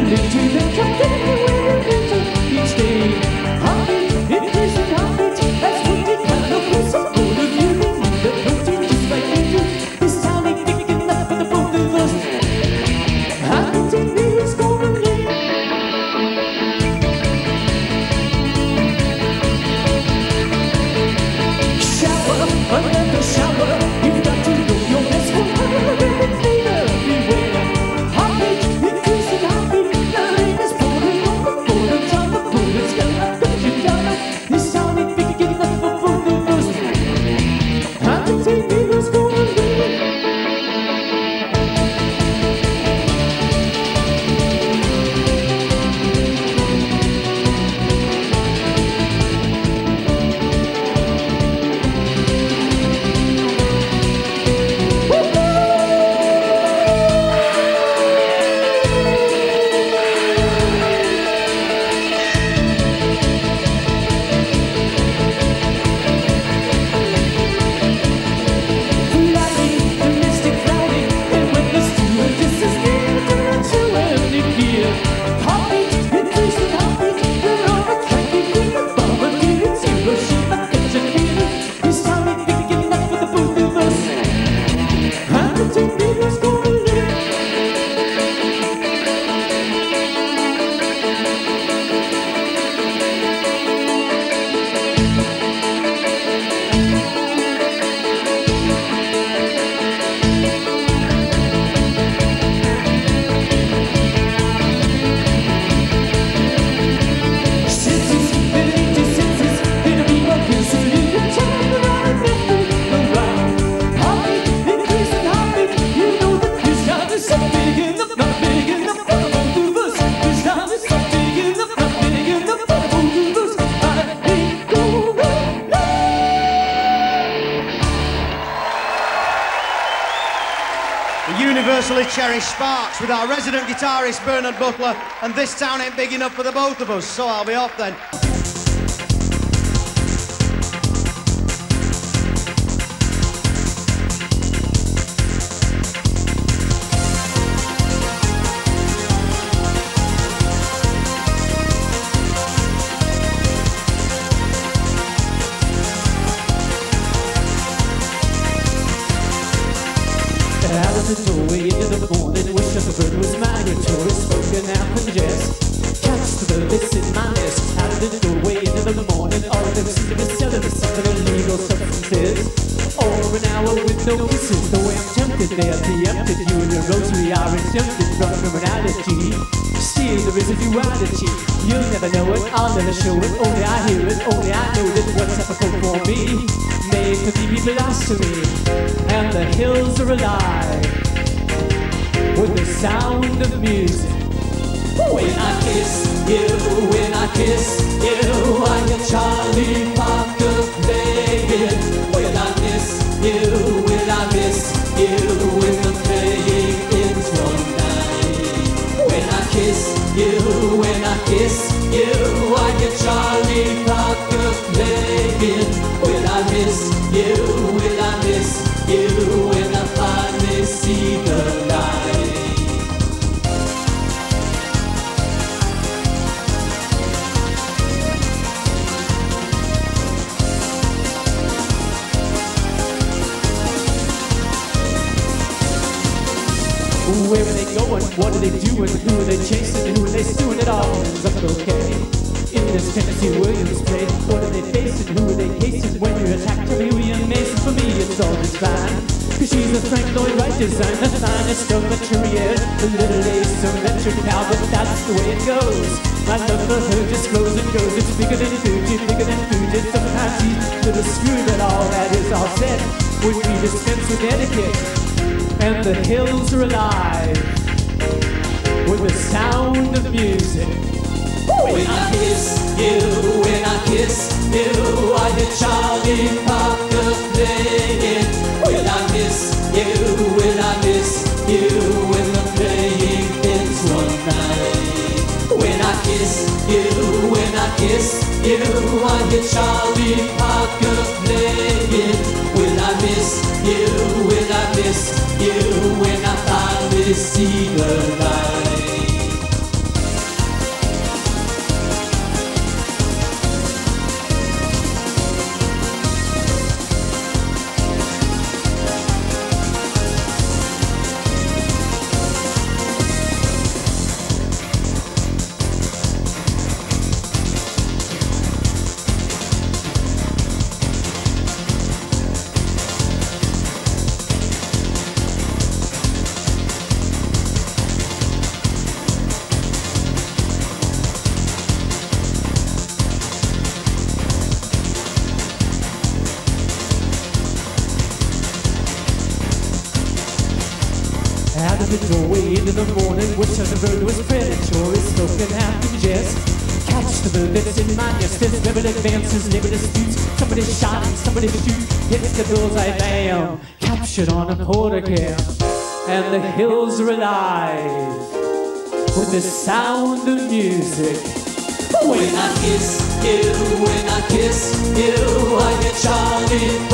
little universally cherished Sparks with our resident guitarist Bernard Butler, and this town ain't big enough for the both of us, so I'll be off then. Substances. Over an hour with no kisses, the way I'm tempted, they are preempted. You and your rosary are exempted from criminality. Still, there is a duality. You'll never know it, I'll never show it. Only I hear it, only I know that what's typical for me. Made for the people to and the hills are alive with the sound of music. When I kiss you, when I kiss you, Where are they going? What are they doing? Who are they chasing? Who are they suing? It all ends up okay. In this Tennessee Williams play, what are they facing? Who are they casing? When you're attacked by William Mason, for me it's all just fine. Cause she's a Frank Lloyd Wright design, the finest of material. A little asymmetric now, but that's the way it goes. My love for her just grows and goes. It's bigger than Fuji, bigger than Fuji. Sometimes she's to the screw, but all that is all said. Would we dispense with etiquette? And the hills are alive with the sound of music. When I kiss you, when I kiss you, I hear Charlie Parker playing. When I miss you, when I miss you, when the playing ends one night. When I kiss you, when I kiss you, I hear Charlie Parker playing. When I miss you, when I miss you, away into the morning. Which of the bird was predatory, spoken half in jest. Catch the bird that's in my nest. There's never advances, never disputes. Somebody shot somebody shoot. Hits the bullseye, bam. Captured on a portacam. And the hills are alive with the sound of music. When I kiss you, when I kiss you, I get Charlie